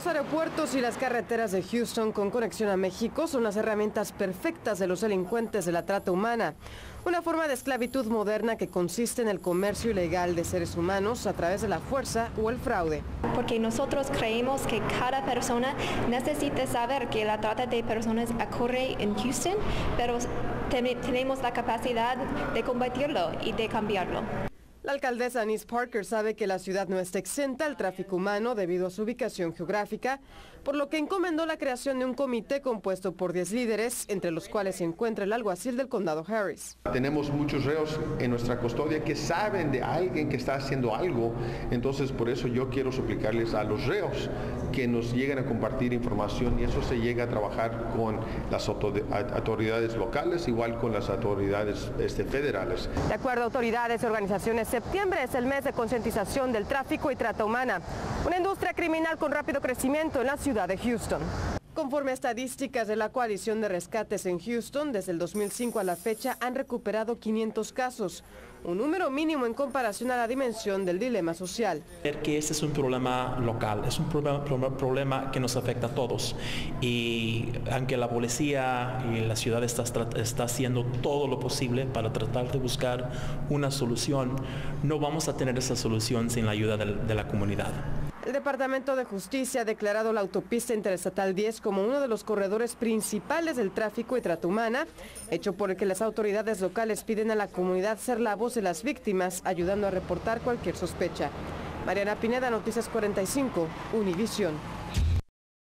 Los aeropuertos y las carreteras de Houston con conexión a México son las herramientas perfectas de los delincuentes de la trata humana. Una forma de esclavitud moderna que consiste en el comercio ilegal de seres humanos a través de la fuerza o el fraude. Porque nosotros creemos que cada persona necesita saber que la trata de personas ocurre en Houston, pero tenemos la capacidad de combatirlo y de cambiarlo. La alcaldesa Anise Parker sabe que la ciudad no está exenta al tráfico humano debido a su ubicación geográfica, por lo que encomendó la creación de un comité compuesto por 10 líderes, entre los cuales se encuentra el alguacil del condado Harris. Tenemos muchos reos en nuestra custodia que saben de alguien que está haciendo algo, entonces por eso yo quiero suplicarles a los reos que nos lleguen a compartir información y eso se llega a trabajar con las autoridades locales, igual con las autoridades este, federales. De acuerdo a autoridades y organizaciones, septiembre es el mes de concientización del tráfico y trata humana, una industria criminal con rápido crecimiento en la ciudad de Houston. Conforme a estadísticas de la coalición de rescates en Houston, desde el 2005 a la fecha han recuperado 500 casos, un número mínimo en comparación a la dimensión del dilema social. Que este es un problema local, es un problema, problema que nos afecta a todos y aunque la policía y la ciudad está, está haciendo todo lo posible para tratar de buscar una solución, no vamos a tener esa solución sin la ayuda de la comunidad. El Departamento de Justicia ha declarado la autopista interestatal 10 como uno de los corredores principales del tráfico y trata humana, hecho por el que las autoridades locales piden a la comunidad ser la voz de las víctimas, ayudando a reportar cualquier sospecha. Mariana Pineda, Noticias 45, Univisión.